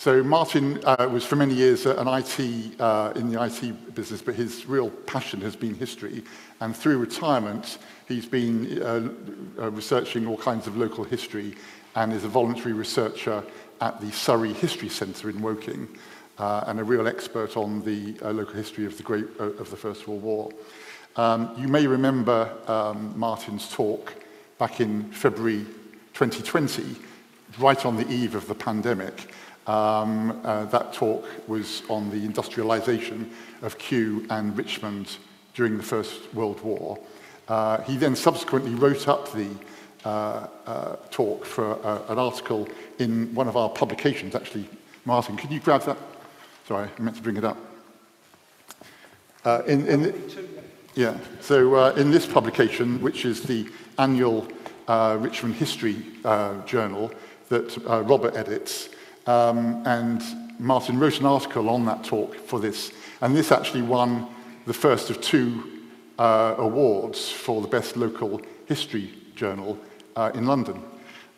So Martin uh, was for many years an IT uh, in the IT business, but his real passion has been history. And through retirement, he's been uh, uh, researching all kinds of local history and is a voluntary researcher at the Surrey History Centre in Woking, uh, and a real expert on the uh, local history of the Great of the First World War. Um, you may remember um, Martin's talk back in February 2020, right on the eve of the pandemic. Um, uh, that talk was on the industrialization of Kew and Richmond during the First World War. Uh, he then subsequently wrote up the uh, uh, talk for uh, an article in one of our publications, actually. Martin, can you grab that? Sorry, I meant to bring it up. Uh, in, in, yeah, so uh, in this publication, which is the annual uh, Richmond History uh, Journal that uh, Robert edits, um, and Martin wrote an article on that talk for this, and this actually won the first of two uh, awards for the best local history journal uh, in London.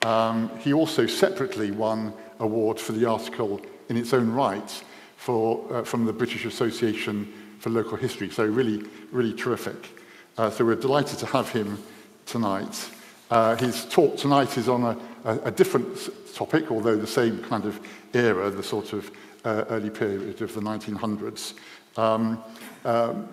Um, he also separately won award for the article in its own right for, uh, from the British Association for Local History. So really, really terrific. Uh, so we're delighted to have him tonight. Uh, his talk tonight is on a, a, a different topic, although the same kind of era, the sort of uh, early period of the 1900s. Um, um,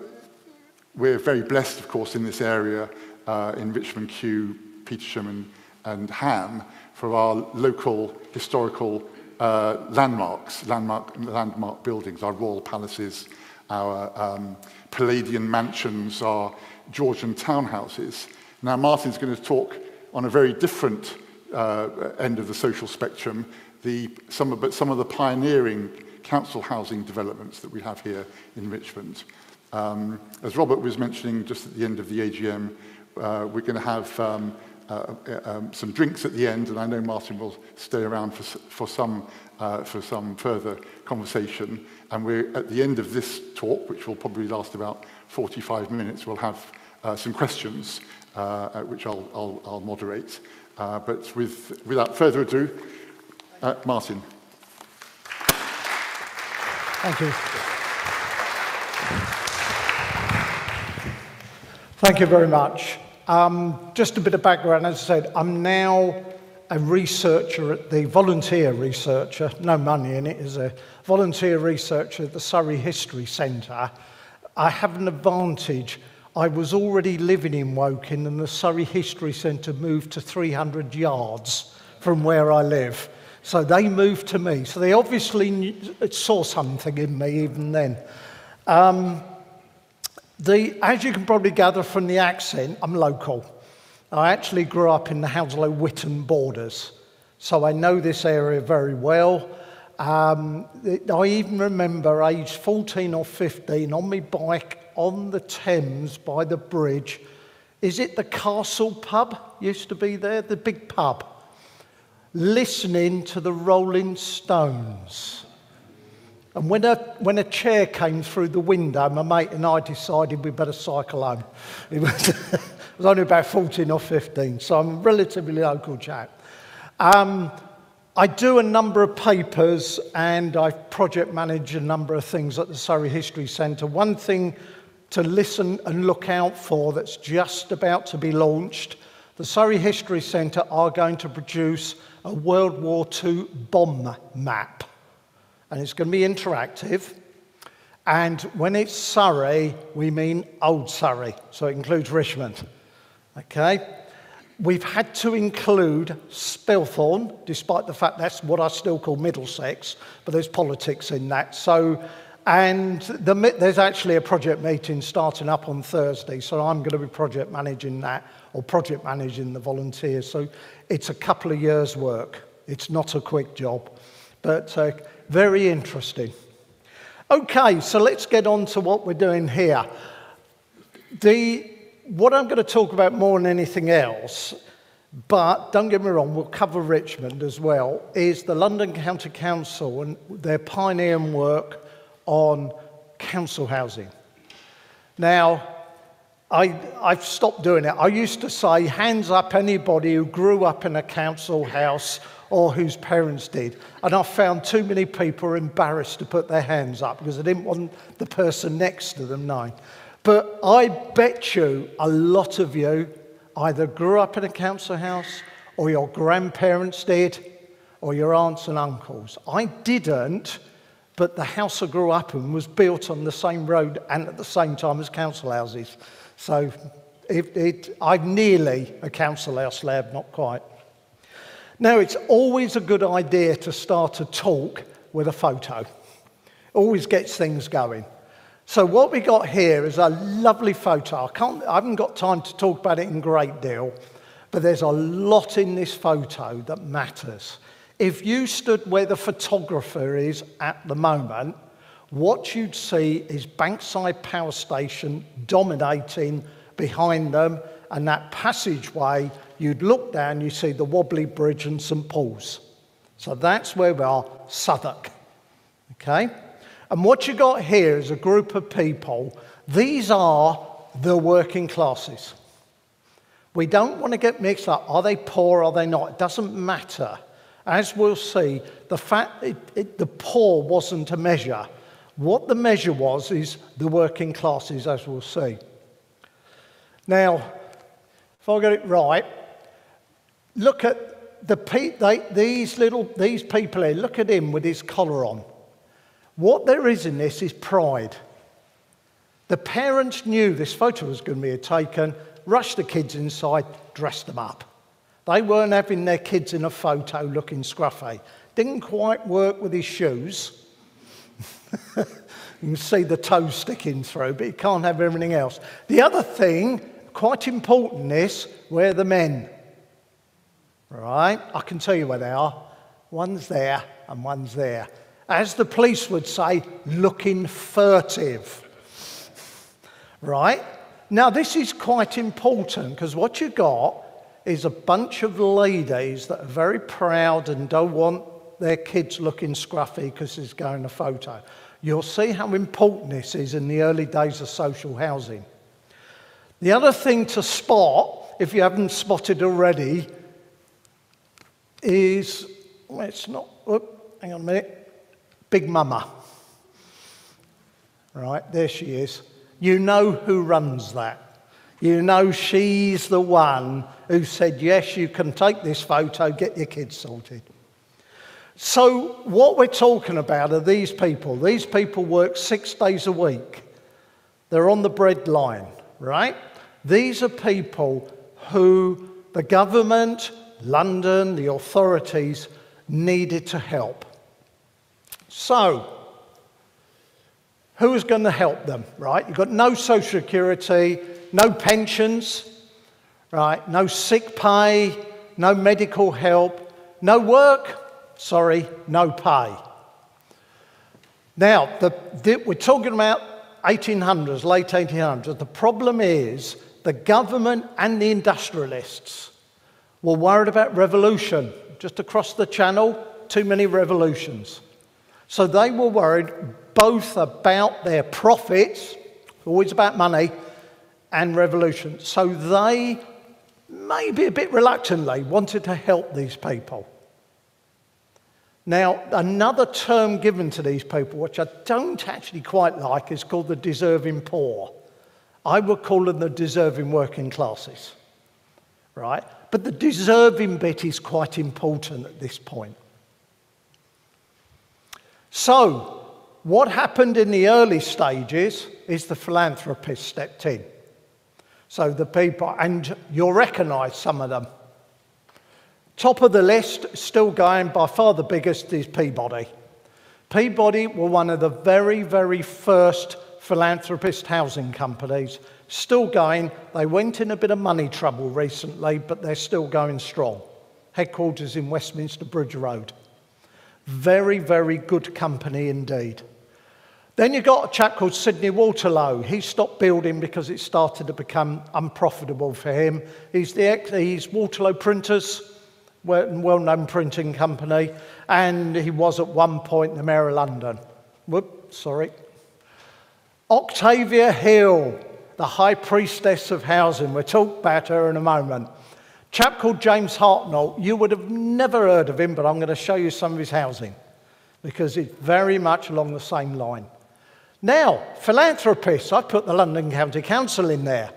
we're very blessed, of course, in this area, uh, in Richmond Kew, Petersham and, and Ham, for our local historical uh, landmarks, landmark, landmark buildings, our royal palaces, our um, Palladian mansions, our Georgian townhouses. Now, Martin's going to talk on a very different uh, end of the social spectrum, the, some, of, but some of the pioneering council housing developments that we have here in Richmond. Um, as Robert was mentioning just at the end of the AGM, uh, we're going to have um, uh, um, some drinks at the end, and I know Martin will stay around for, for, some, uh, for some further conversation. And we're at the end of this talk, which will probably last about 45 minutes, we'll have uh, some questions, uh, which I'll, I'll, I'll moderate. Uh, but with, without further ado, uh, Martin. Thank you. Thank you very much. Um, just a bit of background, as I said, I'm now a researcher at the volunteer researcher, no money in it, as a volunteer researcher at the Surrey History Centre. I have an advantage. I was already living in Woking, and the Surrey History Centre moved to 300 yards from where I live. So they moved to me. So they obviously knew, saw something in me even then. Um, the, as you can probably gather from the accent, I'm local. I actually grew up in the Hounslow Whitton borders, so I know this area very well. Um, I even remember age 14 or 15 on my bike on the Thames by the bridge. Is it the Castle Pub? Used to be there, the big pub. Listening to the Rolling Stones. And when a, when a chair came through the window, my mate and I decided we'd better cycle home. It was, it was only about 14 or 15, so I'm a relatively local chap. Um, I do a number of papers and I project manage a number of things at the Surrey History Centre. One thing to listen and look out for that's just about to be launched the Surrey History Centre are going to produce a World War II bomb map and it's going to be interactive. And when it's Surrey, we mean Old Surrey, so it includes Richmond. Okay? We've had to include Spelthorne, despite the fact that's what I still call Middlesex, but there's politics in that. So, and the, there's actually a project meeting starting up on Thursday, so I'm going to be project managing that, or project managing the volunteers. So it's a couple of years' work. It's not a quick job. But uh, very interesting. Okay, so let's get on to what we're doing here. The, what I'm going to talk about more than anything else, but don't get me wrong, we'll cover Richmond as well, is the London County Council and their pioneering work on council housing. Now, I, I've stopped doing it. I used to say, hands up anybody who grew up in a council house or whose parents did. And I found too many people embarrassed to put their hands up because I didn't want the person next to them knowing. But I bet you a lot of you either grew up in a council house or your grandparents did or your aunts and uncles. I didn't, but the house I grew up in was built on the same road and at the same time as council houses. So it, it, I'm nearly a council house lab, not quite. Now, it's always a good idea to start a talk with a photo. Always gets things going. So what we got here is a lovely photo. I, can't, I haven't got time to talk about it in great deal, but there's a lot in this photo that matters. If you stood where the photographer is at the moment, what you'd see is Bankside Power Station dominating behind them, and that passageway, you'd look down, you see the Wobbly Bridge and St Paul's. So that's where we are, Southwark. Okay? And what you got here is a group of people. These are the working classes. We don't want to get mixed up. Are they poor? Are they not? It doesn't matter. As we'll see, the fact it, it, the poor wasn't a measure. What the measure was is the working classes, as we'll see. Now, if I get it right, look at the they, these little these people here. Look at him with his collar on. What there is in this is pride. The parents knew this photo was going to be taken, rushed the kids inside, dressed them up. They weren't having their kids in a photo looking scruffy. Didn't quite work with his shoes. you can see the toes sticking through, but you can't have everything else. The other thing, quite important, is where the men. Right? I can tell you where they are. One's there and one's there. As the police would say, looking furtive. Right? Now, this is quite important because what you got is a bunch of ladies that are very proud and don't want their kids looking scruffy because he's going a photo. You'll see how important this is in the early days of social housing. The other thing to spot, if you haven't spotted already, is well, it's not, whoop, hang on a minute, Big Mama. Right, there she is. You know who runs that. You know she's the one who said, Yes, you can take this photo, get your kids sorted. So, what we're talking about are these people. These people work six days a week, they're on the bread line, right? These are people who the government, London, the authorities needed to help. So, who's going to help them, right? You've got no social security, no pensions, right? No sick pay, no medical help, no work, sorry, no pay. Now, the, the, we're talking about 1800s, late 1800s. The problem is the government and the industrialists were worried about revolution. Just across the channel, too many revolutions. So they were worried both about their profits, always about money, and revolution. So they, maybe a bit reluctantly, wanted to help these people. Now, another term given to these people, which I don't actually quite like, is called the deserving poor. I would call them the deserving working classes, right? But the deserving bit is quite important at this point. So, what happened in the early stages is the philanthropist stepped in. So the people, and you'll recognize some of them. Top of the list, still going, by far the biggest is Peabody. Peabody were one of the very, very first philanthropist housing companies. Still going. They went in a bit of money trouble recently, but they're still going strong. Headquarters in Westminster Bridge Road. Very, very good company indeed. Then you've got a chap called Sidney Waterlow. He stopped building because it started to become unprofitable for him. He's, the, he's Waterlow Printers, well known printing company, and he was at one point the Mayor of London. Whoop, sorry. Octavia Hill. the high priestess of housing. We'll talk about her in a moment. Chap called James Hartnell, you would have never heard of him, but I'm going to show you some of his housing because it's very much along the same line. Now, philanthropists, I put the London County Council in there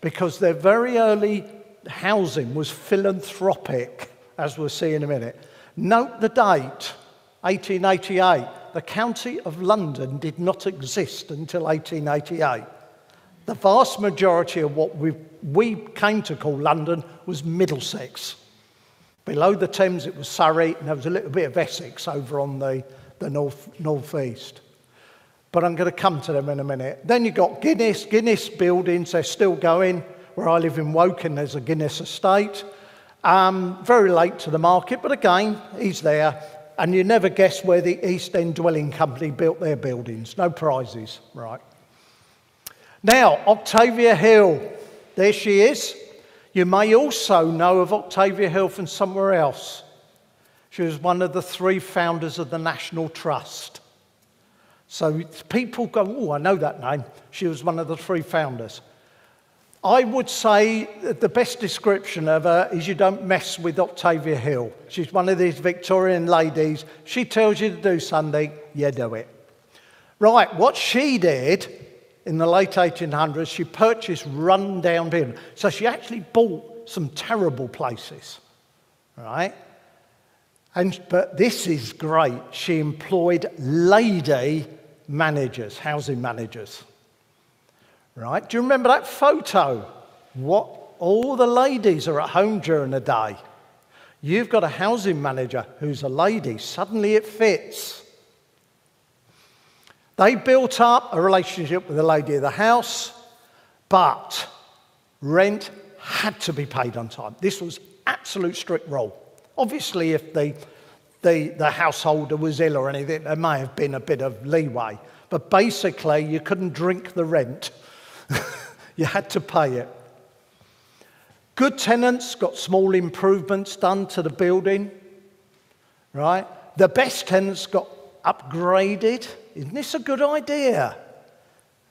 because their very early housing was philanthropic, as we'll see in a minute. Note the date, 1888. The County of London did not exist until 1888. The vast majority of what we, we came to call London was Middlesex. Below the Thames, it was Surrey, and there was a little bit of Essex over on the, the north, northeast. But I'm going to come to them in a minute. Then you've got Guinness. Guinness buildings, they're still going. Where I live in Woking, there's a Guinness estate. Um, very late to the market, but again, he's there. And you never guess where the East End Dwelling Company built their buildings. No prizes, right? Now, Octavia Hill, there she is. You may also know of Octavia Hill from somewhere else. She was one of the three founders of the National Trust. So people go, oh, I know that name. She was one of the three founders. I would say the best description of her is you don't mess with Octavia Hill. She's one of these Victorian ladies. She tells you to do something, you do it. Right, what she did in the late 1800s, she purchased run-down buildings. So she actually bought some terrible places, right? And, but this is great. She employed lady managers, housing managers, right? Do you remember that photo? What all the ladies are at home during the day. You've got a housing manager who's a lady. Suddenly it fits. They built up a relationship with the lady of the house, but rent had to be paid on time. This was absolute strict rule. Obviously, if the, the, the householder was ill or anything, there may have been a bit of leeway. But basically, you couldn't drink the rent, you had to pay it. Good tenants got small improvements done to the building, right? The best tenants got upgraded isn't this a good idea?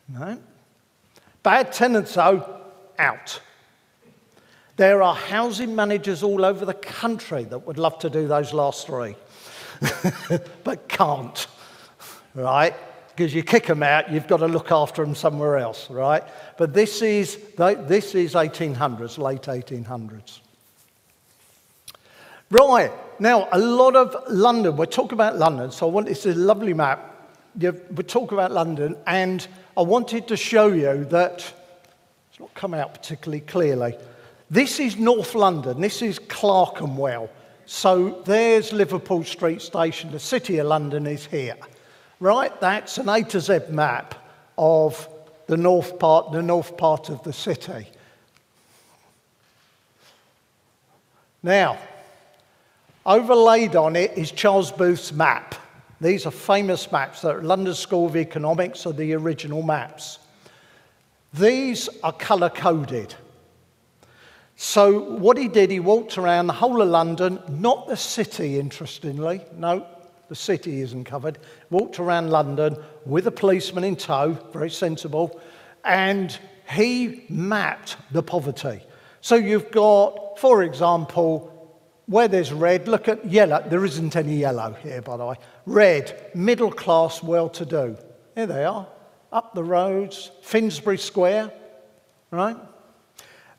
No. Bad tenants, though, out. There are housing managers all over the country that would love to do those last three, but can't, right? Because you kick them out, you've got to look after them somewhere else, right? But this is, this is 1800s, late 1800s. Right, now a lot of London, we're talking about London, so I want, it's a lovely map we talk about London, and I wanted to show you that it's not come out particularly clearly. This is North London, this is Clerkenwell. So there's Liverpool Street Station, the City of London is here. Right, that's an A to Z map of the north part, the north part of the city. Now, overlaid on it is Charles Booth's map. These are famous maps. The London School of Economics are the original maps. These are colour coded. So, what he did, he walked around the whole of London, not the city, interestingly. No, the city isn't covered. Walked around London with a policeman in tow, very sensible, and he mapped the poverty. So, you've got, for example, where there's red, look at yellow. There isn't any yellow here, by the way. Red, middle class, well to do. Here they are, up the roads, Finsbury Square, right?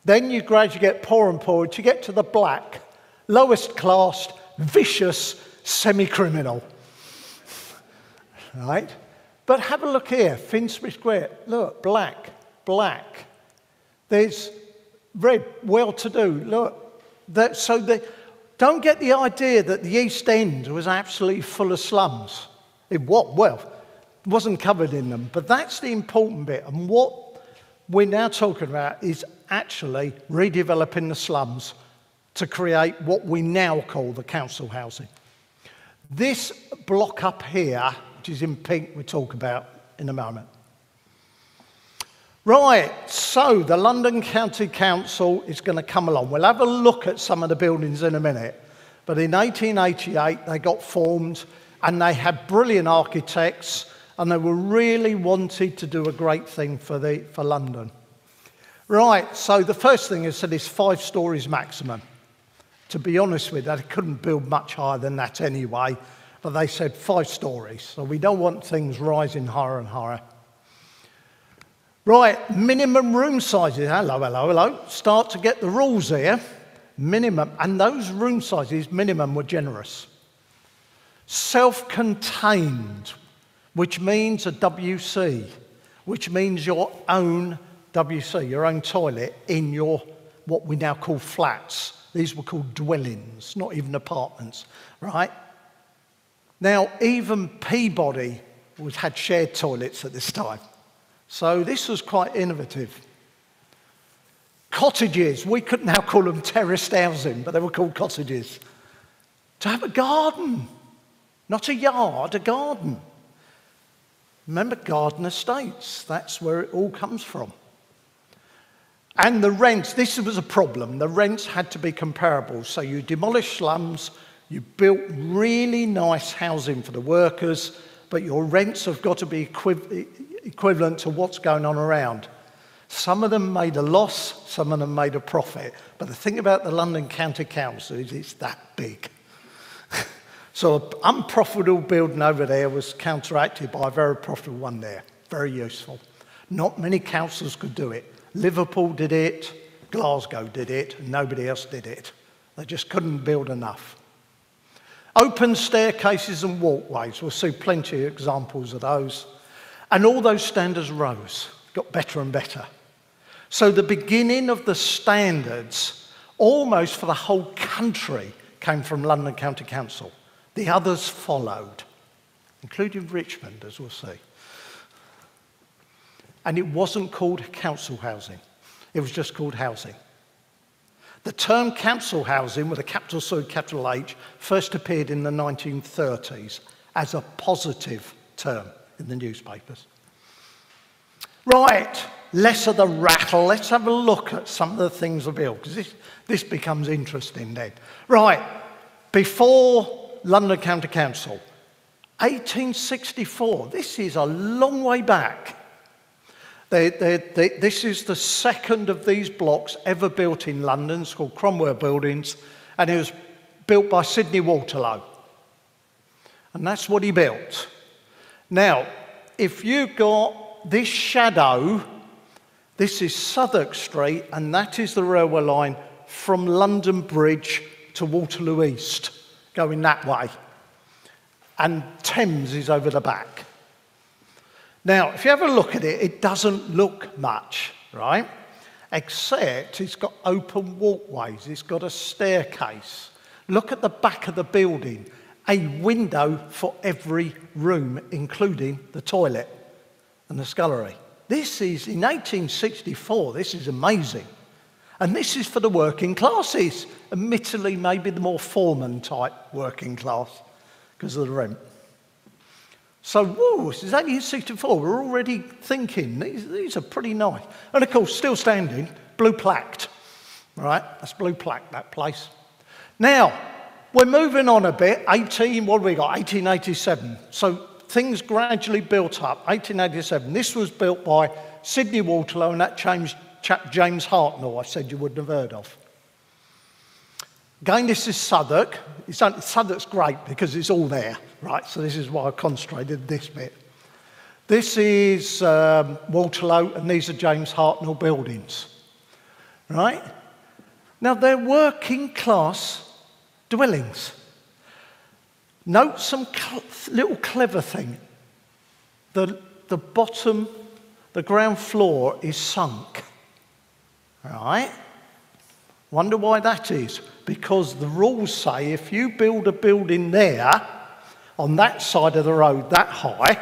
Then you gradually get poor and poor to get to the black, lowest class, vicious, semi criminal. Right? But have a look here, Finsbury Square. Look, black, black. There's red, well to do. Look. That, so the, don't get the idea that the East End was absolutely full of slums. It was, well, wasn't covered in them. But that's the important bit. And what we're now talking about is actually redeveloping the slums to create what we now call the council housing. This block up here, which is in pink, we'll talk about in a moment. Right, so the London County Council is going to come along. We'll have a look at some of the buildings in a minute. But in 1888, they got formed and they had brilliant architects and they were really wanted to do a great thing for, the, for London. Right, so the first thing is that it's five stories maximum. To be honest with you, they couldn't build much higher than that anyway, but they said five stories. So we don't want things rising higher and higher. Right, minimum room sizes. Hello, hello, hello. Start to get the rules here. Minimum, and those room sizes, minimum, were generous. Self contained, which means a WC, which means your own WC, your own toilet in your what we now call flats. These were called dwellings, not even apartments, right? Now, even Peabody was, had shared toilets at this time. So this was quite innovative. Cottages, we could now call them terraced housing, but they were called cottages. To have a garden, not a yard, a garden. Remember garden estates, that's where it all comes from. And the rents, this was a problem. The rents had to be comparable. So you demolished slums, you built really nice housing for the workers, but your rents have got to be equivalent to what's going on around. Some of them made a loss, some of them made a profit. But the thing about the London County Council is it's that big. so an unprofitable building over there was counteracted by a very profitable one there. Very useful. Not many councils could do it. Liverpool did it, Glasgow did it, nobody else did it. They just couldn't build enough. Open staircases and walkways, we'll see plenty of examples of those. And all those standards rose, got better and better. So the beginning of the standards, almost for the whole country, came from London County Council. The others followed, including Richmond, as we'll see. And it wasn't called council housing, it was just called housing. The term council housing with a capital C, capital H first appeared in the 1930s as a positive term in the newspapers. Right, less of the rattle. Let's have a look at some of the things of built because this, this becomes interesting then. Right, before London County Council, 1864, this is a long way back. They, they, they, this is the second of these blocks ever built in London. It's called Cromwell Buildings, and it was built by Sidney Waterlow. And that's what he built. Now, if you've got this shadow, this is Southwark Street, and that is the railway line from London Bridge to Waterloo East, going that way. And Thames is over the back. Now, if you have a look at it, it doesn't look much, right? Except it's got open walkways, it's got a staircase. Look at the back of the building, a window for every room, including the toilet and the scullery. This is in 1864, this is amazing. And this is for the working classes, admittedly, maybe the more foreman type working class because of the rent. So, whoa, is 1864. We're already thinking these, these are pretty nice. And of course, still standing, blue plaqued. Right? That's blue plaque, that place. Now, we're moving on a bit. 18, what have we got? 1887. So things gradually built up. 1887. This was built by Sidney Waterlow and that chap James Hartnell I said you wouldn't have heard of. Again, this is Southwark. Southwark's great because it's all there, right? So this is why I concentrated this bit. This is um, Waterloo, and these are James Hartnell buildings, right? Now, they're working class dwellings. Note some cl- little clever thing. The, the bottom, the ground floor is sunk, right? Wonder why that is? Because the rules say if you build a building there, on that side of the road, that high,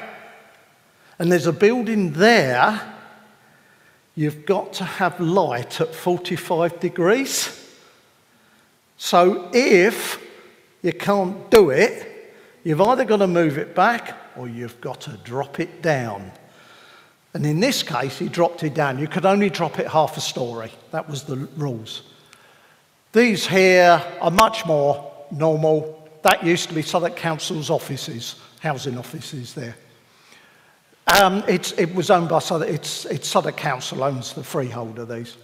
and there's a building there, you've got to have light at 45 degrees. So if you can't do it, you've either got to move it back or you've got to drop it down. And in this case, he dropped it down. You could only drop it half a story. That was the rules. These here are much more normal. That used to be Southwark Council's offices, housing offices there. Um, it was owned by Southwark, it's, it's Southwark Council owns the freehold of these.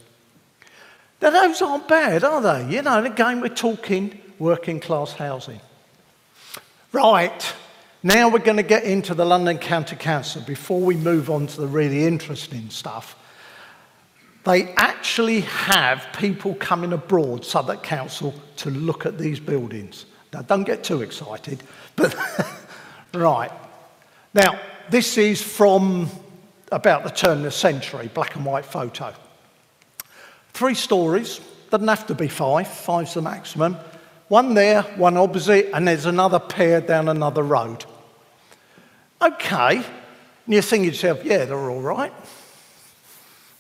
Now, those aren't bad, are they? You know, again, we're talking working class housing. Right, now we're going to get into the London County Council before we move on to the really interesting stuff. They actually have people coming abroad, Southwark Council, to look at these buildings. Now, don't get too excited, but right. Now, this is from about the turn of the century, black and white photo. Three stories, doesn't have to be five, five's the maximum. One there, one opposite, and there's another pair down another road. Okay, and you think yourself, yeah, they're all right.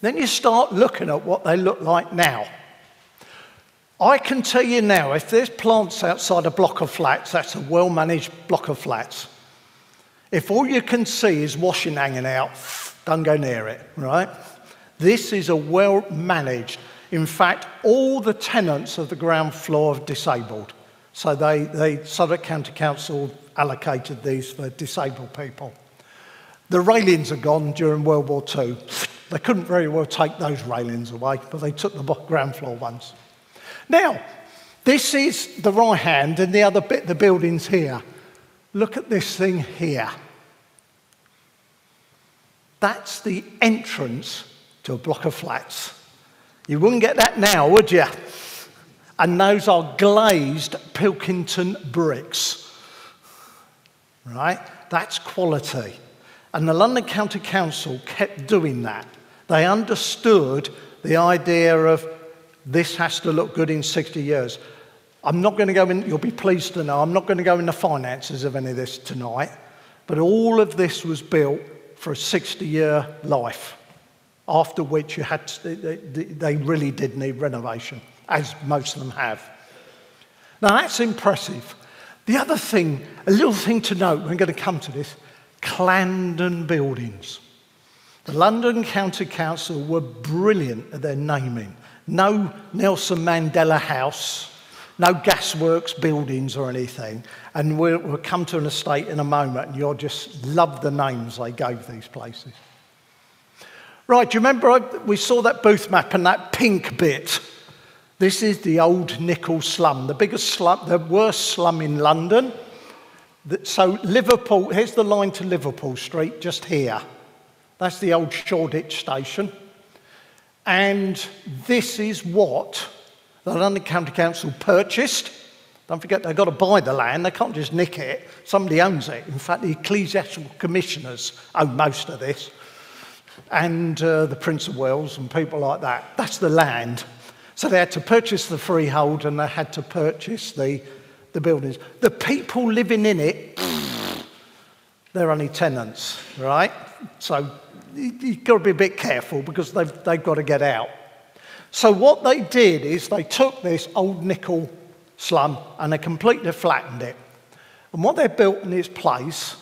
Then you start looking at what they look like now. I can tell you now, if there's plants outside a block of flats, that's a well managed block of flats. If all you can see is washing hanging out, don't go near it, right? This is a well managed. In fact, all the tenants of the ground floor are disabled. So they, they Southwark County Council allocated these for disabled people. The railings are gone during World War II. They couldn't very well take those railings away, but they took the ground floor ones. Now, this is the right hand, and the other bit, the building's here. Look at this thing here. That's the entrance to a block of flats. You wouldn't get that now, would you? And those are glazed Pilkington bricks. Right? That's quality. And the London County Council kept doing that. They understood the idea of this has to look good in 60 years. I'm not going to go in, you'll be pleased to know, I'm not going to go in the finances of any of this tonight, but all of this was built for a 60 year life, after which you had to, they really did need renovation, as most of them have. Now that's impressive. The other thing, a little thing to note, we're going to come to this Clarendon buildings. The London County Council were brilliant at their naming. No Nelson Mandela House, no gasworks buildings or anything. And we'll, we'll come to an estate in a moment, and you'll just love the names they gave these places. Right, do you remember I, we saw that booth map and that pink bit? This is the Old Nichol slum, the biggest slum, the worst slum in London. So Liverpool, here's the line to Liverpool Street, just here. That's the old Shoreditch station. And this is what the London County Council purchased. Don't forget, they've got to buy the land. They can't just nick it. Somebody owns it. In fact, the ecclesiastical commissioners own most of this. And uh, the Prince of Wales and people like that. That's the land. So they had to purchase the freehold and they had to purchase the the buildings. The people living in it, they're only tenants, right? So you've got to be a bit careful because they've, they've got to get out. So what they did is they took this Old Nichol slum and they completely flattened it. And what they built in its place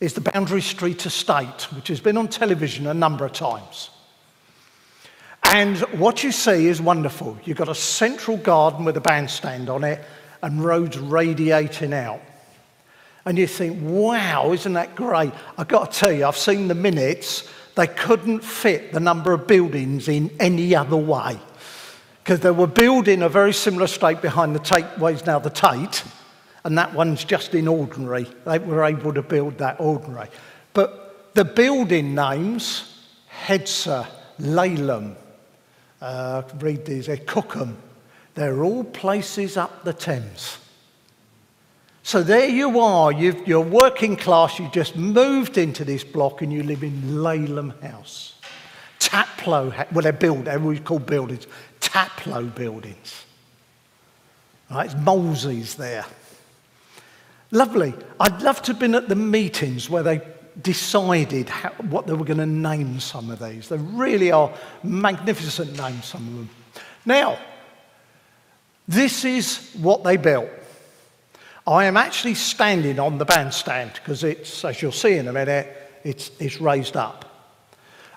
is the Boundary Street Estate, which has been on television a number of times. And what you see is wonderful. You've got a central garden with a bandstand on it, and roads radiating out. And you think, wow, isn't that great? I've got to tell you, I've seen the minutes, they couldn't fit the number of buildings in any other way. Because they were building a very similar state behind the Tate, now the Tate, and that one's just in ordinary. They were able to build that ordinary. But the building names, Hedser, Laleham, uh, read these, Cookham, they're all places up the Thames. So there you are, you are working class, you just moved into this block and you live in Laleham House. Taplow, well, they're built, they're what we call buildings, Taplow buildings. Right, it's Molesey's there. Lovely. I'd love to have been at the meetings where they decided how, what they were going to name some of these. They really are magnificent names, some of them. Now, this is what they built. I am actually standing on the bandstand because it's, as you'll see in a minute, it's, it's raised up.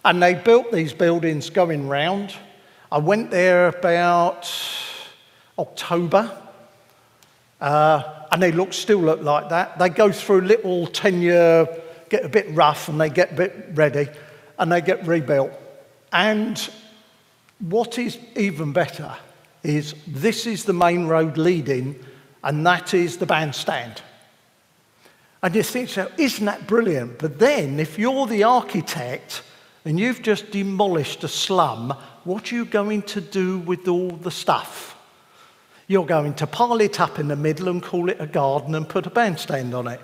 And they built these buildings going round. I went there about October, uh, and they look, still look like that. They go through little 10 year get a bit rough and they get a bit ready and they get rebuilt. And what is even better is this is the main road leading, and that is the bandstand. And you think, so isn't that brilliant? But then, if you're the architect and you've just demolished a slum, what are you going to do with all the stuff? You're going to pile it up in the middle and call it a garden and put a bandstand on it.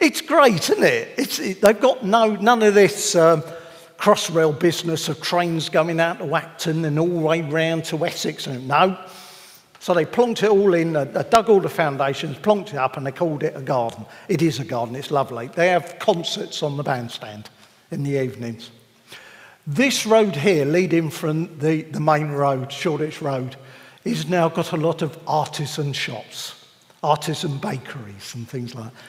It's great, isn't it? It they've got no, none of this um, crossrail business of trains going out to Acton and all the way round to Essex. No. So they plonked it all in, they dug all the foundations, plonked it up, and they called it a garden. It is a garden, it's lovely. They have concerts on the bandstand in the evenings. This road here, leading from the, the main road, Shoreditch Road, is now got a lot of artisan shops, artisan bakeries, and things like that.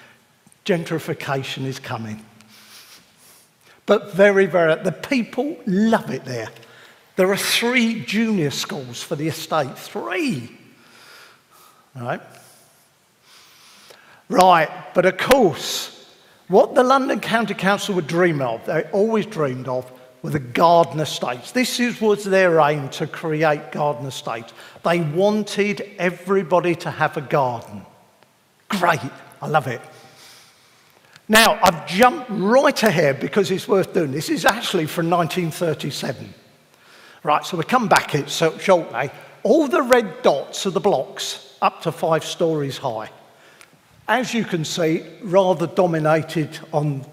Gentrification is coming. But very, very, the people love it there. There are three junior schools for the estate. Three. Right? Right, but of course, what the London County Council would dream of, they always dreamed of, were the garden estates. This was their aim to create garden estates. They wanted everybody to have a garden. Great, I love it. Now, I've jumped right ahead because it's worth doing. This is actually from 1937. Right, so we come back it so shortly. All the red dots are the blocks up to five stories high. As you can see, rather dominated on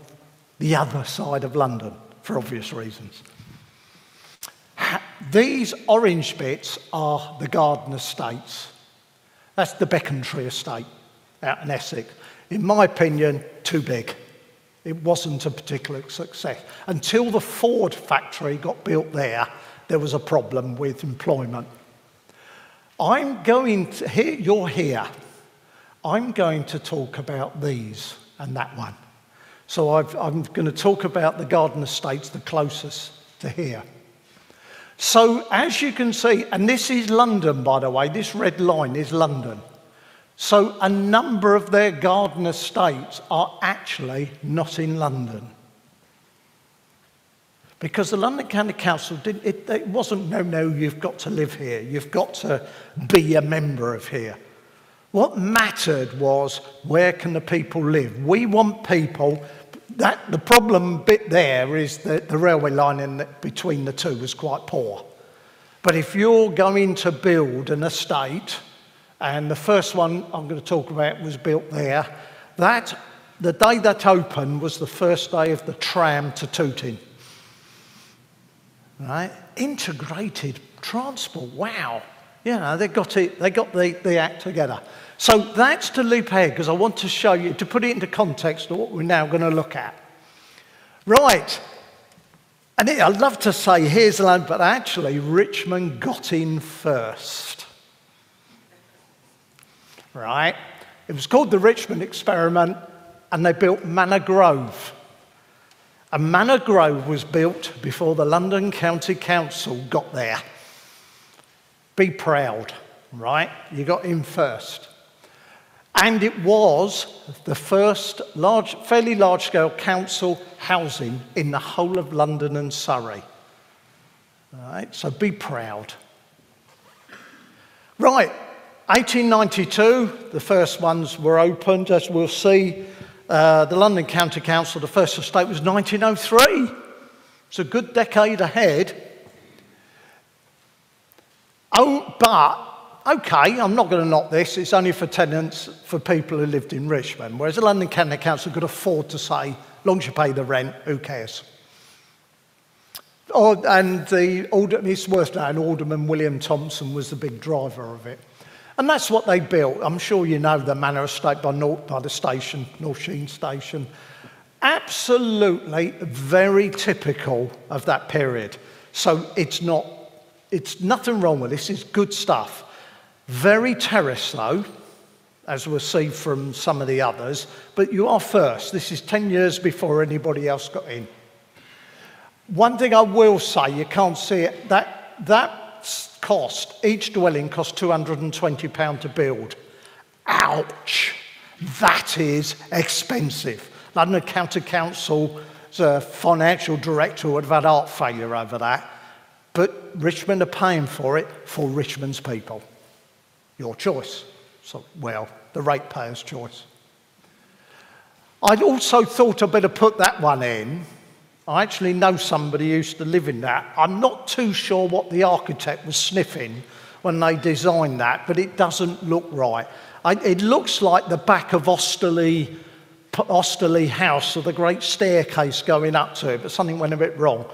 the other side of London for obvious reasons. These orange bits are the garden estates. That's the Becontree estate out in Essex. In my opinion, too big. It wasn't a particular success. Until the Ford factory got built there, there was a problem with employment. I'm going to, here, you're here. I'm going to talk about these and that one. So i am going to talk about the garden estates the closest to here. So as you can see, and this is London, by the way, this red line is London. So a number of their garden estates are actually not in London. Because the London County Council, did, it, it wasn't, no, no, you've got to live here. You've got to be a member of here. What mattered was where can the people live? We want people that, the problem bit there is that the railway line in the, between the two was quite poor. But if you're going to build an estate, and the first one I'm going to talk about was built there, that the day that opened was the first day of the tram to Tooting. Right? Integrated transport. Wow. You know, they got it, they got the, the act together. So that's to leap ahead because I want to show you, to put it into context of what we're now going to look at. Right. And I'd love to say here's land, but actually Richmond got in first. Right? It was called the Richmond Experiment, and they built Manor Grove. And Manor Grove was built before the London County Council got there. Be proud, right? You got in first. And it was the first large, fairly large scale council housing in the whole of London and Surrey. All right, so be proud. Right, 1892, the first ones were opened, as we'll see. Uh, the London County Council, the first estate was 1903. It's a good decade ahead. Oh, but okay, I'm not going to knock this, it's only for tenants, for people who lived in Richmond. Whereas the London County Council could afford to say, long as you pay the rent, who cares? Or, and the, Alderman, it's worth knowing, Alderman William Thompson was the big driver of it. And that's what they built. I'm sure you know the Manor Estate by, North, by the station, North Sheen Station. Absolutely very typical of that period. So it's not, it's nothing wrong with this, it's good stuff. Very terrace, though, as we'll see from some of the others, but you are first. This is 10 years before anybody else got in. One thing I will say, you can't see it, that, that cost, each dwelling cost £220 to build. Ouch! That is expensive. London County Council's a financial director would have had heart failure over that. But Richmond are paying for it for Richmond's people. Your choice. So, well, the ratepayer's choice. I'd also thought I'd better put that one in. I actually know somebody who used to live in that. I'm not too sure what the architect was sniffing when they designed that, but it doesn't look right. I, it looks like the back of Osterley, Osterley House with a great staircase going up to it, but something went a bit wrong.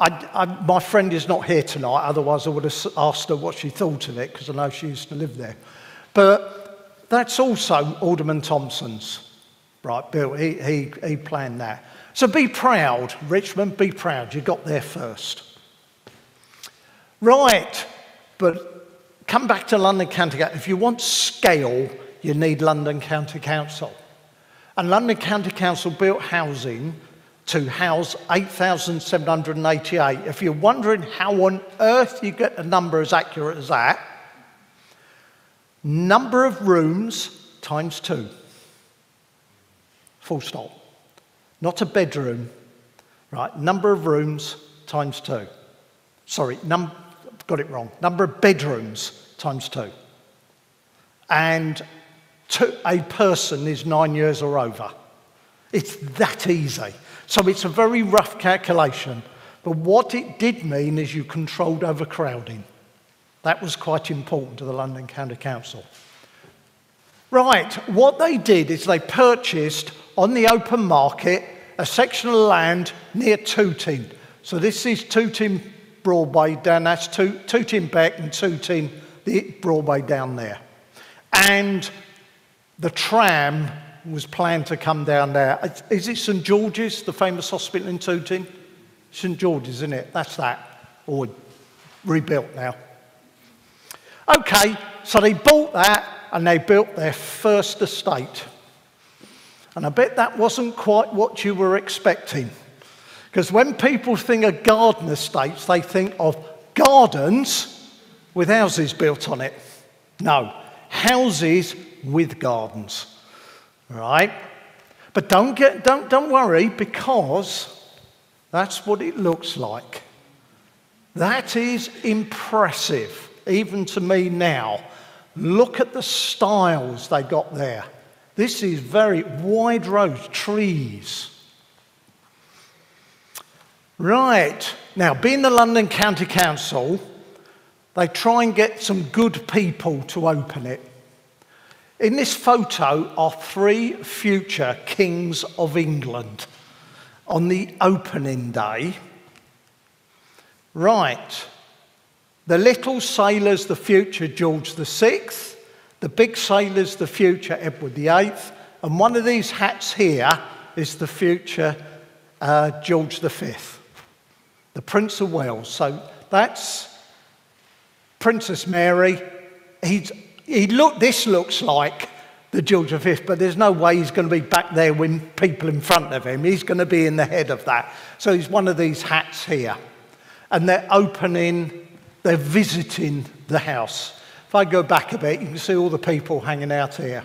I, I, my friend is not here tonight, otherwise, I would have asked her what she thought of it because I know she used to live there. But that's also Alderman Thompson's, right, Bill. He, he, he planned that. So be proud, Richmond, be proud. You got there first. Right, but come back to London County Council. If you want scale, you need London County Council. And London County Council built housing to house 8,788. If you're wondering how on earth you get a number as accurate as that, number of rooms times two. Full stop. Not a bedroom, right? Number of rooms times two. Sorry, num- got it wrong. Number of bedrooms times two. And to, a person is nine years or over. It's that easy. So it's a very rough calculation. But what it did mean is you controlled overcrowding. That was quite important to the London County Council. Right, what they did is they purchased on the open market a section of land near Tooting. So this is Tooting Broadway down, that's Tooting Bec and Tooting, the Broadway down there. And the tram was planned to come down there. Is it St George's, the famous hospital in Tooting? St George's, isn't it? That's that. Or rebuilt now. Okay, so they bought that and they built their first estate. And I bet that wasn't quite what you were expecting. Because when people think of garden estates, they think of gardens with houses built on it. No, houses with gardens right? But don't, get, don't, don't worry because that's what it looks like. That is impressive, even to me now. Look at the styles they got there. This is very wide roads, trees. Right, now being the London County Council, they try and get some good people to open it. In this photo are three future kings of England on the opening day. Right. The little sailor's the future George VI, the big sailor's the future Edward VIII, and one of these hats here is the future uh, George V, the Prince of Wales. So that's Princess Mary. He's he look, this looks like the George V, but there's no way he's going to be back there with people in front of him. He's going to be in the head of that. So he's one of these hats here. And they're opening, they're visiting the house. If I go back a bit, you can see all the people hanging out here.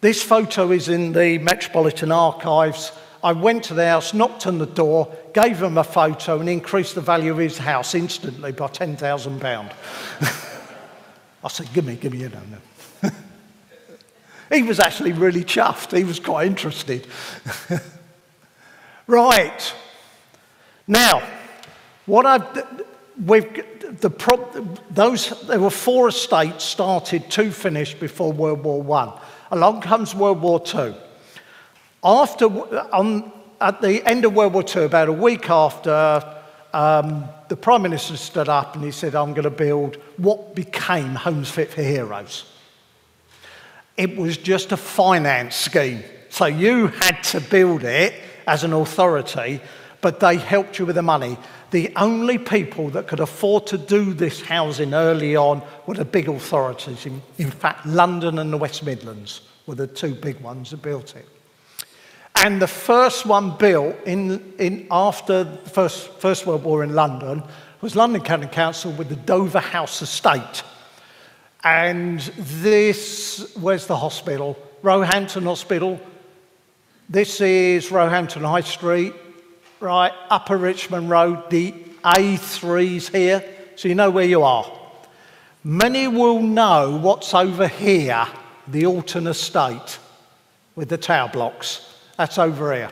This photo is in the Metropolitan Archives. I went to the house, knocked on the door, gave him a photo, and increased the value of his house instantly by £10,000. I said, Give me, give me, you know. He was actually really chuffed. He was quite interested. right. Now, what I've, we've, the prop, those, there were four estates started, two finished before World War One. Along comes World War Two. After, on, at the end of World War II, about a week after um, the Prime Minister stood up and he said, I'm going to build what became Homes Fit for Heroes. It was just a finance scheme. So you had to build it as an authority, but they helped you with the money. The only people that could afford to do this housing early on were the big authorities. In, in fact, London and the West Midlands were the two big ones that built it. And the first one built in, in after the first, first World War in London was London County Council with the Dover House Estate. And this, where's the hospital? Roehampton Hospital. This is Roehampton High Street, right? Upper Richmond Road, the A3's here, so you know where you are. Many will know what's over here, the Alton Estate with the tower blocks. That's over here.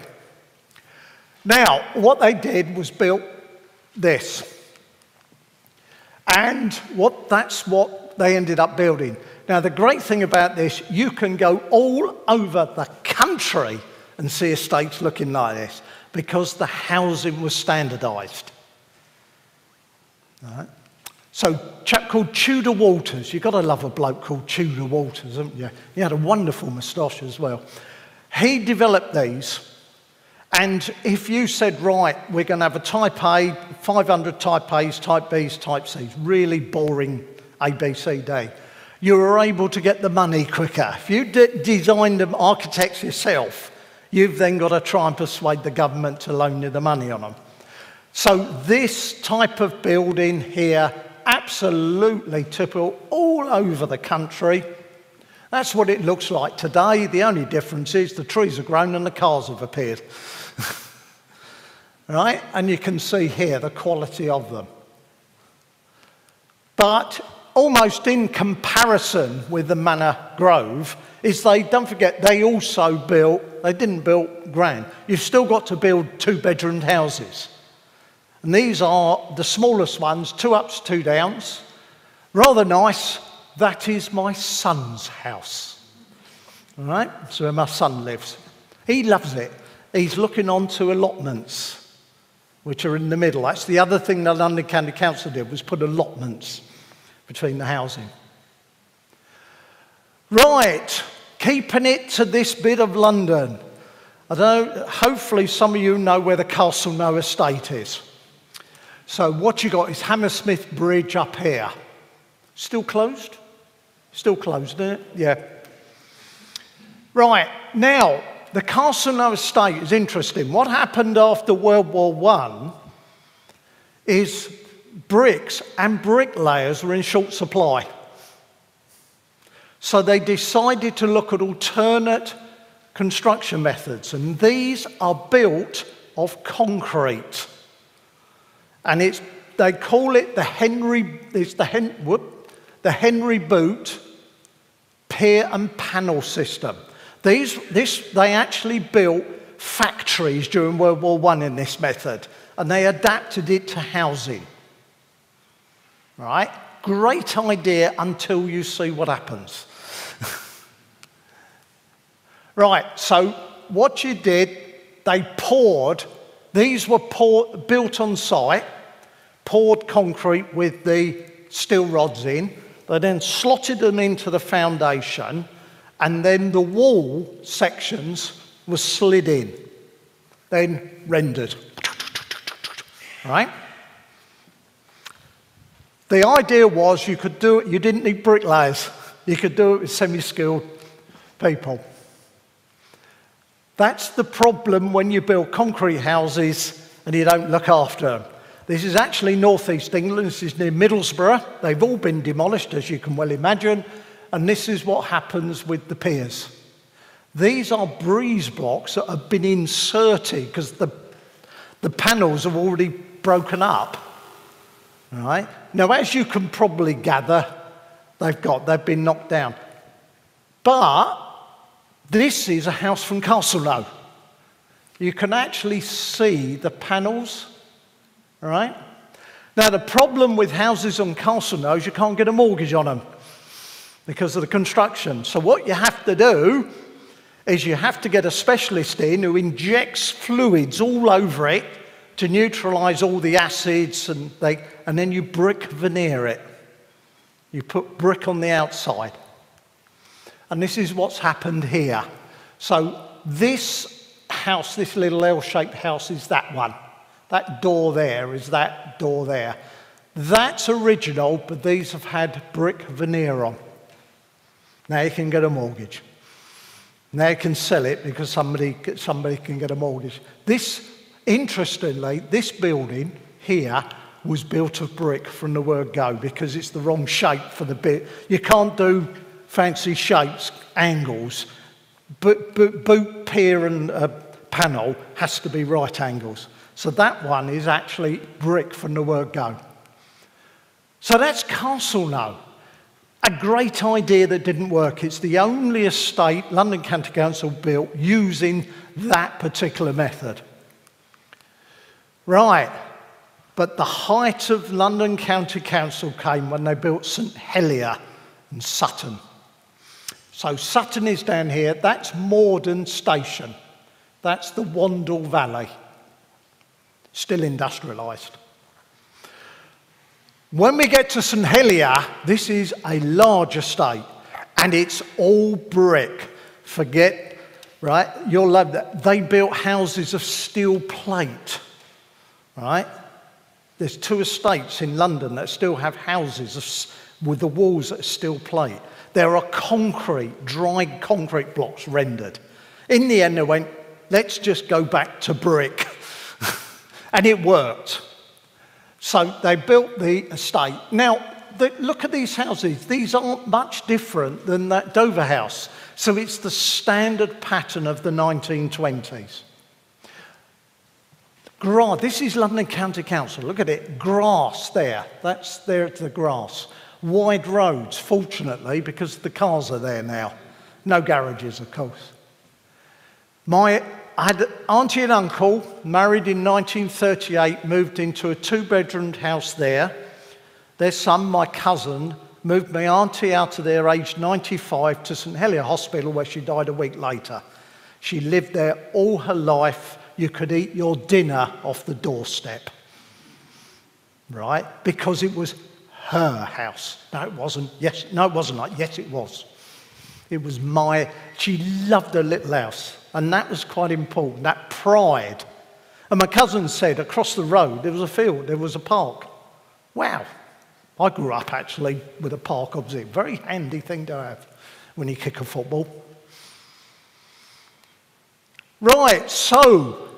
Now, what they did was built this. And what, that's what they ended up building. Now, the great thing about this, you can go all over the country and see estates looking like this because the housing was standardised. Right? So, chap called Tudor Walters, you've got to love a bloke called Tudor Walters, haven't you? He had a wonderful moustache as well. He developed these, and if you said, right, we're going to have a type A, 500 type A's, type B's, type C's, really boring A, B, C, D, you were able to get the money quicker. If you de- designed them architects yourself, you've then got to try and persuade the government to loan you the money on them. So, this type of building here absolutely typical all over the country. That's what it looks like today. The only difference is the trees have grown and the cars have appeared. right? And you can see here the quality of them. But almost in comparison with the Manor Grove, is they, don't forget, they also built, they didn't build grand. You've still got to build two bedroomed houses. And these are the smallest ones, two ups, two downs. Rather nice. That is my son's house. All right? So where my son lives. He loves it. He's looking on to allotments, which are in the middle. That's the other thing the London County Council did, was put allotments between the housing. Right, keeping it to this bit of London. I don't know, hopefully some of you know where the Castelnau estate is. So what you got is Hammersmith Bridge up here. Still closed? Still closed, isn't it? Yeah. Right, now, the Castelnau estate is interesting. What happened after World War One is bricks and bricklayers were in short supply. So they decided to look at alternate construction methods, and these are built of concrete and it's, they call it the Henry, it's the, Hen, whoop, the Henry Boot pier and panel system. These, this, they actually built factories during World War I in this method, and they adapted it to housing. Right? Great idea until you see what happens. Right, so what you did, they poured, these were poured, built on site, poured concrete with the steel rods in. They then slotted them into the foundation, and then the wall sections were slid in, then rendered. Right? The idea was you could do it, you didn't need bricklayers, you could do it with semi skilled people. That's the problem when you build concrete houses and you don't look after them. This is actually northeast England. This is near Middlesbrough. They've all been demolished, as you can well imagine. And this is what happens with the piers. These are breeze blocks that have been inserted because the, the panels have already broken up. Right? Now, as you can probably gather, they've got, they've been knocked down. But this is a house from Castelnau. You can actually see the panels all right? Now, the problem with houses on Castelnau is you can't get a mortgage on them because of the construction. So, what you have to do is you have to get a specialist in who injects fluids all over it to neutralize all the acids, and, they, and then you brick veneer it. You put brick on the outside. And this is what's happened here. So, this house, this little L shaped house, is that one. That door there is that door there. That's original, but these have had brick veneer on. Now you can get a mortgage. Now you can sell it because somebody, somebody can get a mortgage. This, interestingly, this building here was built of brick from the word go because it's the wrong shape for the bit. You can't do fancy shapes, angles. But, boot, boot pier and uh, panel has to be right angles. So that one is actually brick from the word go. So that's Castelnau. A great idea that didn't work. It's the only estate London County Council built using that particular method. Right, but the height of London County Council came when they built St Helier in Sutton. So Sutton is down here, that's Morden Station. That's the Wandle Valley, still industrialised. When we get to St Helier, this is a large estate and it's all brick. Forget, right? You'll love that. They built houses of steel plate, right? There's two estates in London that still have houses of, with the walls that are steel plate. There are concrete, dried concrete blocks rendered. In the end, they went, let's just go back to brick. and it worked. So they built the estate. Now, the, look at these houses. These aren't much different than that Dover house. So it's the standard pattern of the 1920s. Grass, this is London County Council. Look at it. Grass there. That's there the grass. Wide roads, fortunately, because the cars are there now. No garages, of course. My I had auntie and uncle, married in 1938, moved into a two bedroomed house there. Their son, my cousin, moved my auntie out of there aged 95 to St Helier Hospital where she died a week later. She lived there all her life. You could eat your dinner off the doorstep, right? Because it was her house. No, it wasn't. Yes, no, it wasn't like, yes, it was. It was my, she loved her little house. And that was quite important, that pride. And my cousin said across the road there was a field, there was a park. Wow. I grew up actually with a park opposite. Very handy thing to have when you kick a football. Right, so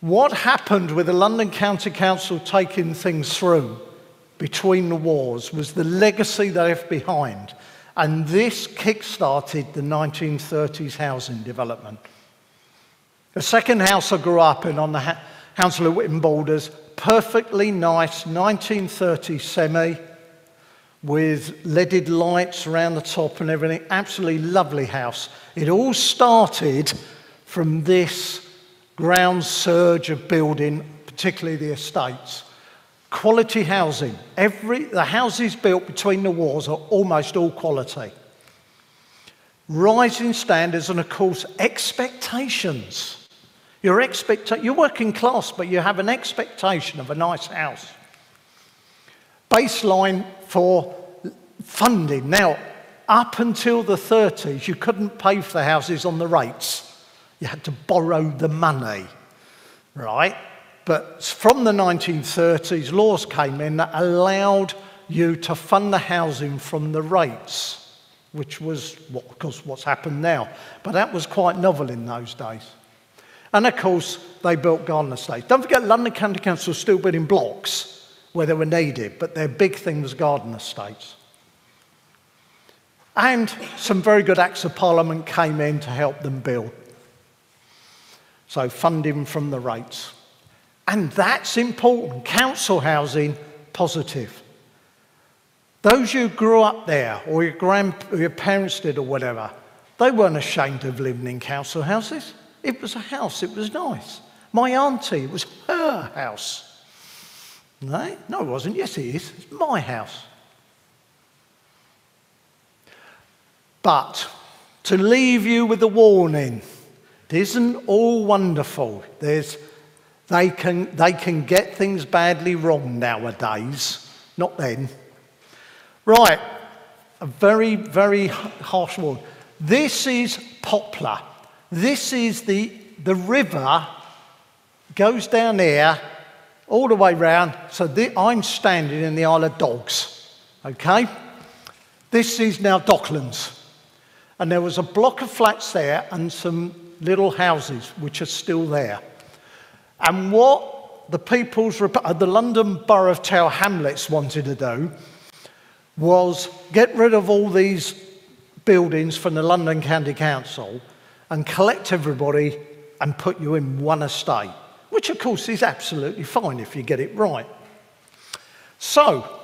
what happened with the London County Council taking things through between the wars was the legacy they left behind. And this kick-started the 1930s housing development. The second house I grew up in on the ha- Hounslow Whitton borders, perfectly nice 1930s semi with leaded lights around the top and everything. Absolutely lovely house. It all started from this ground surge of building, particularly the estates. Quality housing. Every, the houses built between the wars are almost all quality. Rising standards and, of course, expectations. Your expect- you're working class, but you have an expectation of a nice house. Baseline for funding. Now, up until the 30s, you couldn't pay for the houses on the rates. You had to borrow the money, right? But from the 1930s, laws came in that allowed you to fund the housing from the rates, which was, what, of course, what's happened now. But that was quite novel in those days. And of course, they built garden estates. Don't forget, London County Council was still building blocks where they were needed, but their big thing was garden estates. And some very good acts of parliament came in to help them build. So, funding from the rates. And that's important. Council housing, positive. Those who grew up there, or your, grand, your parents did, or whatever, they weren't ashamed of living in council houses. It was a house, it was nice. My auntie, it was her house. No, no, it wasn't. Yes, it is. It's my house. But to leave you with a warning, it isn't all wonderful. There's they can, they can get things badly wrong nowadays, not then. Right, a very, very harsh one. This is Poplar. This is the, the river goes down here all the way round. So I'm standing in the Isle of Dogs, okay? This is now Docklands. And there was a block of flats there and some little houses which are still there. And what the people's, uh, the London Borough of Tower Hamlets wanted to do was get rid of all these buildings from the London County Council and collect everybody and put you in one estate, which of course is absolutely fine if you get it right. So,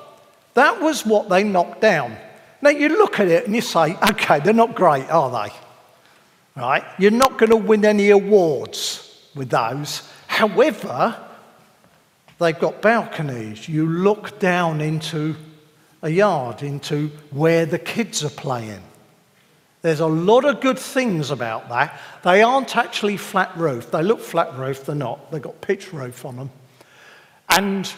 that was what they knocked down. Now you look at it and you say, okay, they're not great, are they? Right? You're not going to win any awards with those. However, they've got balconies. You look down into a yard, into where the kids are playing. There's a lot of good things about that. They aren't actually flat roof. They look flat roof, they're not. They've got pitch roof on them. And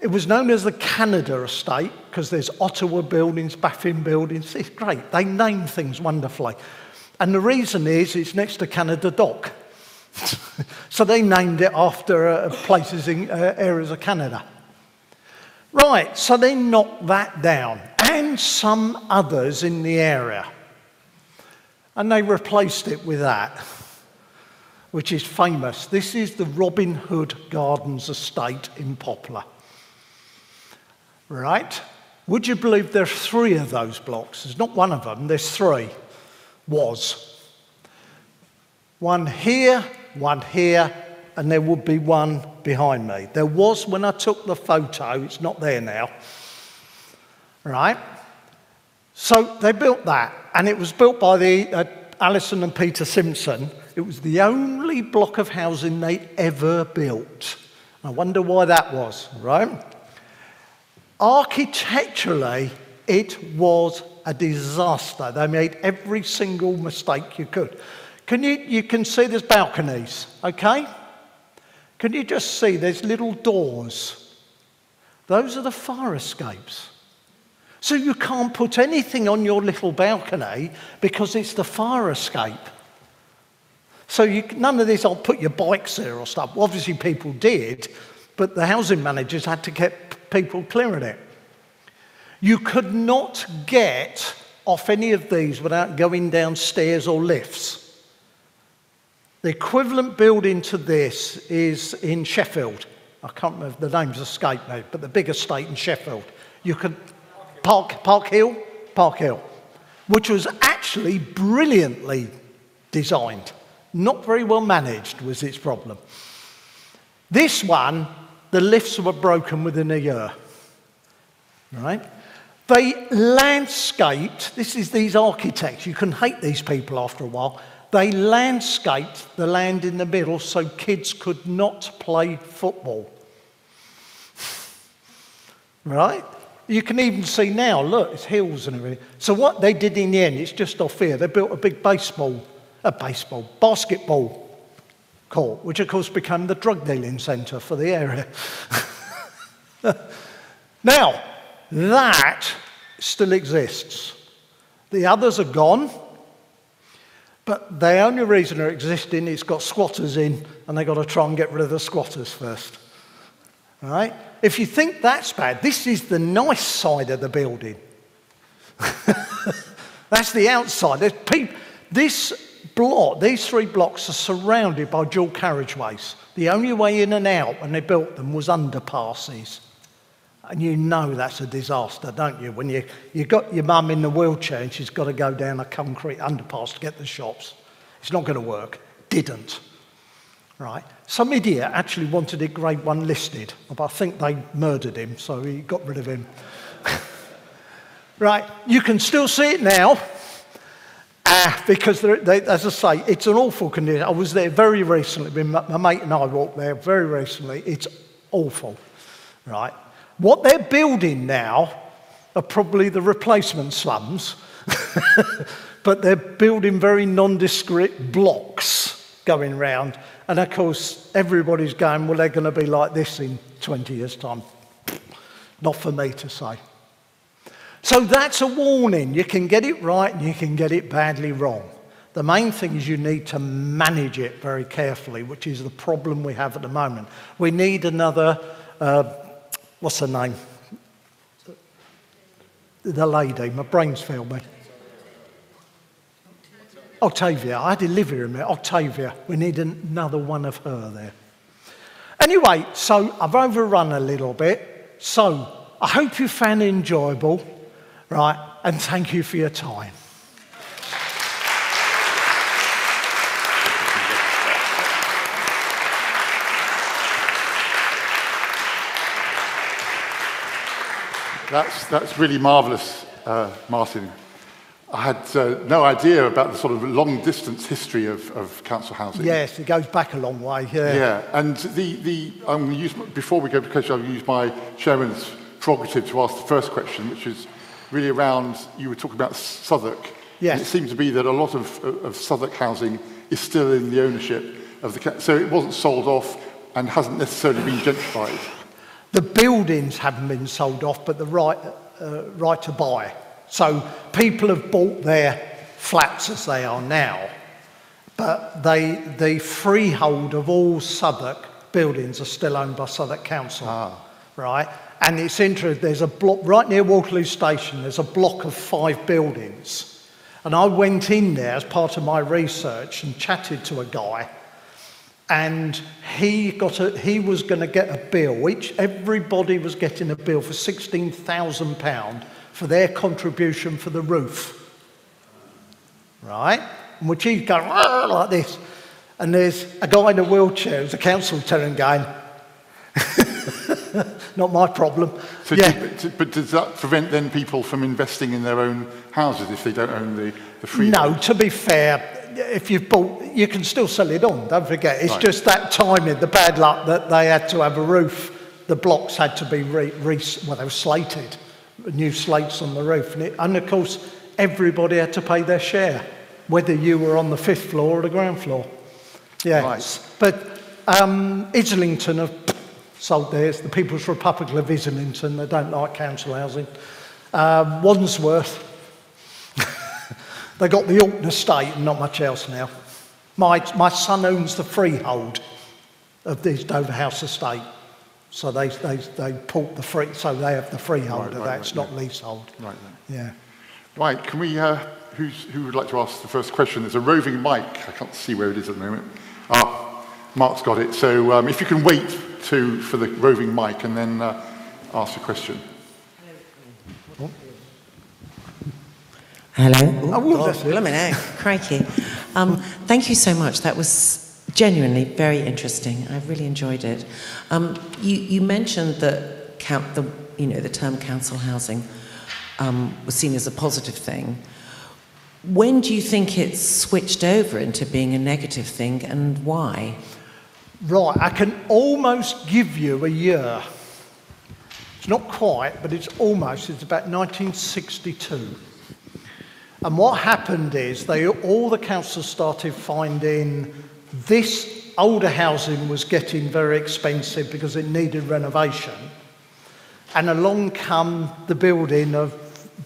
it was known as the Canada Estate because there's Ottawa buildings, Baffin buildings. It's great. They name things wonderfully. And the reason is it's next to Canada Dock. so they named it after uh, places in uh, areas of Canada. Right, so they knocked that down and some others in the area. And they replaced it with that, which is famous. This is the Robin Hood Gardens estate in Poplar. Right? Would you believe there's three of those blocks? There's not one of them, there's three. Was. One here, one here, and there would be one behind me. There was when I took the photo, it's not there now. Right? So they built that, and it was built by the uh, Alison and Peter Smithson. It was the only block of housing they ever built. I wonder why that was, right? Architecturally, it was a disaster. They made every single mistake you could. Can you, you can see there's balconies, okay? Can you just see there's little doors? Those are the fire escapes. So you can't put anything on your little balcony because it's the fire escape. So you, none of this, I'll put your bikes there or stuff. Obviously, people did, but the housing managers had to get people clearing it. You could not get off any of these without going downstairs or lifts. The equivalent building to this is in Sheffield. I can't remember, the names escape me, but the big estate in Sheffield. You could Park, Park Hill, Park Hill, which was actually brilliantly designed. Not very well managed was its problem. This one, the lifts were broken within a year. Right? They landscaped, this is these architects, you can hate these people after a while. They landscaped the land in the middle so kids could not play football. Right? You can even see now, look, it's hills and everything. So what they did in the end, it's just off here. They built a big baseball, a baseball, basketball court, which of course became the drug dealing centre for the area. now, that still exists. The others are gone, but the only reason they're existing is it's got squatters in, and they've got to try and get rid of the squatters first. Right? If you think that's bad, this is the nice side of the building. that's the outside. This block, these three blocks are surrounded by dual carriageways. The only way in and out when they built them was underpasses. And you know that's a disaster, don't you? When you, you got your mum in the wheelchair and she's got to go down a concrete underpass to get the shops. It's not going to work. Didn't right? Some idiot actually wanted it grade one listed, but I think they murdered him, so he got rid of him. right, you can still see it now. Ah, because they, as I say, it's an awful condition. I was there very recently. My mate and I walked there very recently. It's awful, right? What they're building now are probably the replacement slums, but they're building very nondescript blocks going round and of course, everybody's going, well, they're going to be like this in 20 years' time. Not for me to say. So that's a warning. You can get it right and you can get it badly wrong. The main thing is you need to manage it very carefully, which is the problem we have at the moment. We need another, uh, what's her name? The lady, my brain's failed me. Octavia. I had Olivia in there. Octavia. We need another one of her there. Anyway, so I've overrun a little bit. So I hope you found it enjoyable, right? And thank you for your time. That's, that's really marvellous, uh, Martin. I had uh, no idea about the sort of long distance history of, of council housing. Yes, it goes back a long way. Yeah. Yeah, and the, the, I'm going to use, before we go to question, I'll use my chairman's prerogative to ask the first question, which is really around, you were talking about Southwark. Yes. And it seems to be that a lot of, of Southwark housing is still in the ownership of the, so it wasn't sold off and hasn't necessarily been gentrified. The buildings haven't been sold off, but the right, uh, right to buy. So people have bought their flats as they are now, but they, the freehold of all Southwark buildings are still owned by Southwark Council. Right? And it's interesting, there's a block right near Waterloo Station, there's a block of five buildings. And I went in there as part of my research and chatted to a guy and he got a, he was going to get a bill. Each everybody was getting a bill for sixteen thousand pound for their contribution for the roof, right? And which he's going like this, and there's a guy in a wheelchair who's a council tenant going, "Not my problem." So yeah. do, but does that prevent then people from investing in their own houses if they don't own the, the freehold? No, to be fair, if you've bought, you can still sell it on. Don't forget, it's Right. just that timing, the bad luck that they had to have a roof. The blocks had to be re, re well, they were slated, new slates on the roof, and, it, and of course, everybody had to pay their share, whether you were on the fifth floor or the ground floor. Yes, Right. but um, Islington have sold theirs. The People's Republic of Islington, they don't like council housing. Um, Wandsworth, they got the Alton estate and not much else now. My, my son owns the freehold of this Dover House estate. So they, they, they bought the free, so they have the freehold Right, of right, that. right, it's not leasehold. Right then. Yeah. Right, can we, uh, who's, who would like to ask the first question? There's a roving mic. I can't see where it is at the moment. Ah, Mark's got it. So um, if you can wait to, for the roving mic and then uh, ask a question. Hello. Oh, well, God, that's it. blimey heck, crikey. Um, thank you so much. That was genuinely very interesting. I really enjoyed it. Um, you, you mentioned that count the, you know, the term council housing um, was seen as a positive thing. When do you think it's switched over into being a negative thing and why? Right, I can almost give you a year. It's not quite, but it's almost. It's about 1962. And what happened is they all the councils started finding this older housing was getting very expensive because it needed renovation. And along come the building of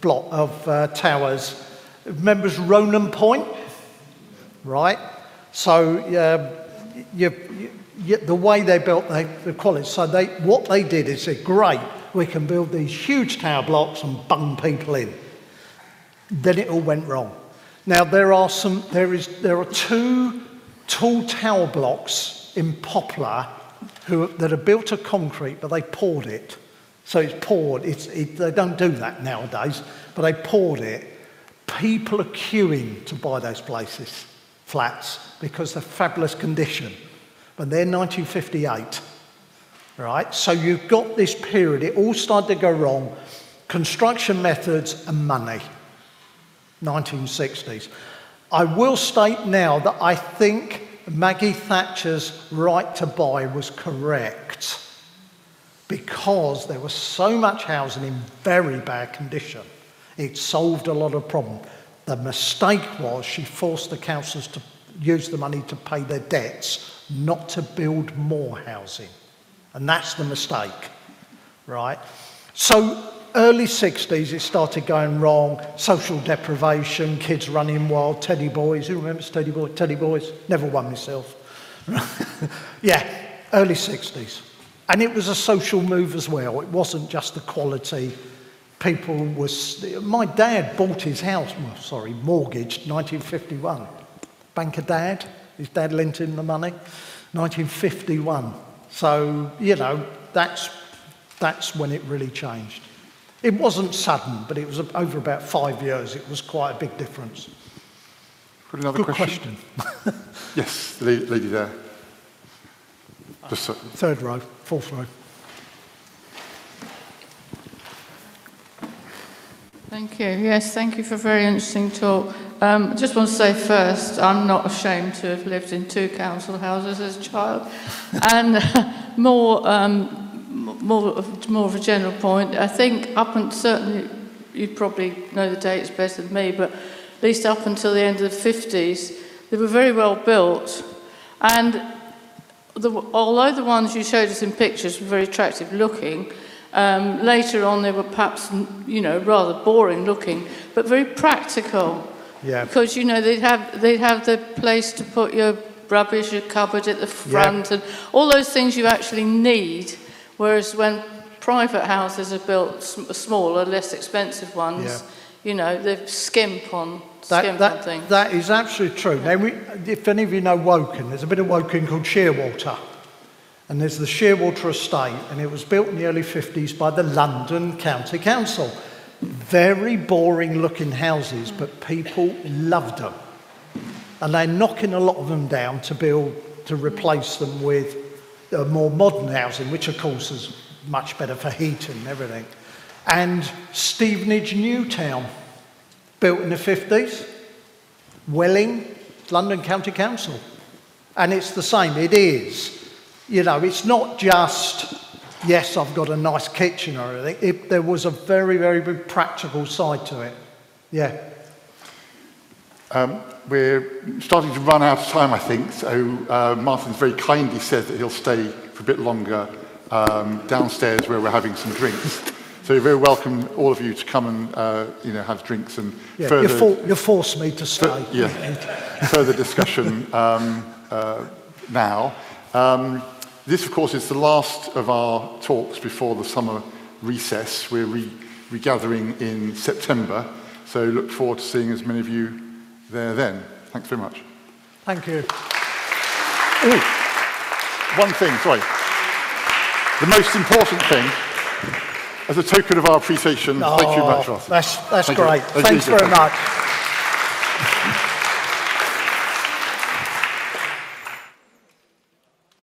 block of uh, towers. Remembers Ronan Point? right? So uh, you, you, you, the way they built the, the college, so they, what they did is said, great, we can build these huge tower blocks and bung people in. Then it all went wrong. Now there are some, there is, there are two tall tower blocks in Poplar who, that are built of concrete, but they poured it. So it's poured. It's, it, they don't do that nowadays, but they poured it. People are queuing to buy those places, flats, because they're fabulous condition. But they're 1958, right? So you've got this period. It all started to go wrong. Construction methods and money. 1960s. I will state now that I think Maggie Thatcher's right to buy was correct because there was so much housing in very bad condition. It solved a lot of problems. The mistake was she forced the councils to use the money to pay their debts, not to build more housing. And that's the mistake, right? So early 60s, it started going wrong. Social deprivation, kids running wild, teddy boys. Who remembers teddy boys? Teddy boys. Never won myself. yeah, early 60s. And it was a social move as well. It wasn't just the quality. People was. My dad bought his house, well, sorry, mortgaged 1951. Banker dad, his dad lent him the money, 1951. So, you know, that's, that's when it really changed. It wasn't sudden, but it was over about five years. It was quite a big difference. Got another Good question? question. Yes, the lady there. Just so, Third row, fourth row. Thank you. Yes, thank you for a very interesting talk. Um, I just want to say first, I'm not ashamed to have lived in two council houses as a child. and more, um, m- more, of- more of a general point, I think up and certainly, you probably know the dates better than me, but at least up until the end of the 50s, they were very well built. And the, although the ones you showed us in pictures were very attractive looking, um, later on they were perhaps, you know, rather boring looking, but very practical. Yeah. Because, you know, they'd have, they'd have the place to put your rubbish, your cupboard at the front, and all those things you actually need. Whereas when private houses are built, smaller, less expensive ones, Yeah. you know, they skimp on, skimp That, on that, things. that is absolutely true. Now, we, if any of you know Woking, there's a bit of Woking called Sheerwater. And there's the Sheerwater Estate, and it was built in the early 50s by the London County Council. Very boring looking houses, but people loved them. And they're knocking a lot of them down to build, to replace them with uh, more modern housing, which of course is much better for heat and everything. And Stevenage Newtown, built in the 50s. Welling, London County Council. And it's the same, it is. You know, it's not just, yes, I've got a nice kitchen or anything. It, there was a very, very practical side to it. Yeah. Um, we're starting to run out of time, I think, so uh, Martin's very kindly said that he'll stay for a bit longer um, downstairs where we're having some drinks. So you're very welcome, all of you, to come and uh, you know, have drinks and yeah. further... You, for, you forced me to stay. Yeah, further discussion um, uh, now. Um, this, of course, is the last of our talks before the summer recess. We're re- regathering in September, so look forward to seeing as many of you there then. Thanks very much. Thank you. Ooh, one thing, sorry. The most important thing, as a token of our appreciation, thank you very much, Oh, Ross. That's, that's Thank great. You. Thanks very much.